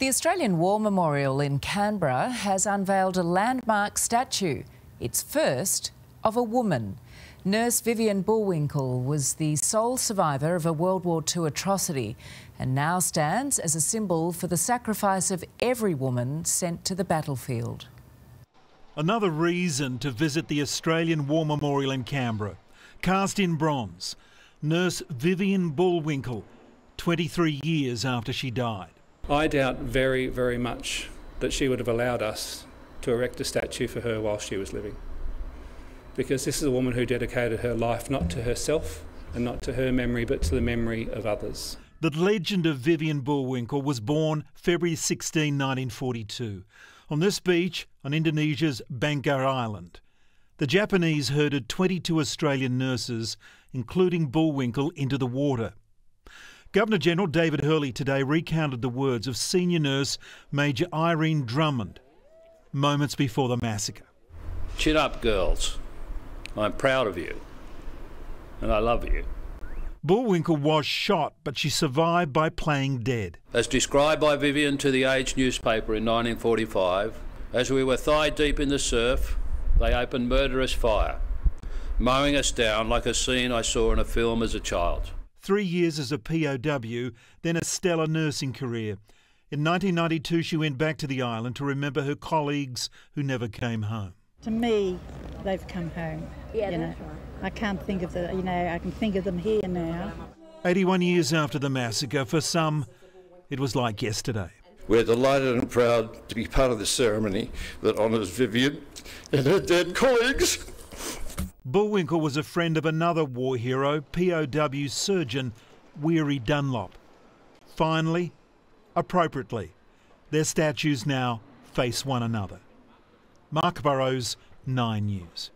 The Australian War Memorial in Canberra has unveiled a landmark statue, its first of a woman. Nurse Vivian Bullwinkel was the sole survivor of a World War II atrocity and now stands as a symbol for the sacrifice of every woman sent to the battlefield. Another reason to visit the Australian War Memorial in Canberra. Cast in bronze, Nurse Vivian Bullwinkel, 23 years after she died. I doubt very, very much that she would have allowed us to erect a statue for her while she was living. Because this is a woman who dedicated her life not to herself and not to her memory, but to the memory of others. The legend of Vivian Bullwinkel was born February 16, 1942, on this beach on Indonesia's Bangka Island. The Japanese herded 22 Australian nurses, including Bullwinkel, into the water. Governor General David Hurley today recounted the words of senior nurse Major Irene Drummond moments before the massacre. Chin up, girls. I'm proud of you. And I love you. Bullwinkel was shot, but she survived by playing dead. As described by Vivian to the Age newspaper in 1945, as we were thigh deep in the surf, they opened murderous fire, mowing us down like a scene I saw in a film as a child three years as a POW, then a stellar nursing career. In 1992, she went back to the island to remember her colleagues who never came home. To me, they've come home. Yeah, you know, right. I can't think of the, you know, I can think of them here now. 81 years after the massacre, for some, it was like yesterday. We're delighted and proud to be part of the ceremony that honours Vivian and her dead colleagues. Bullwinkel was a friend of another war hero, POW surgeon Weary Dunlop. Finally, appropriately, their statues now face one another. Mark Burrows, Nine News.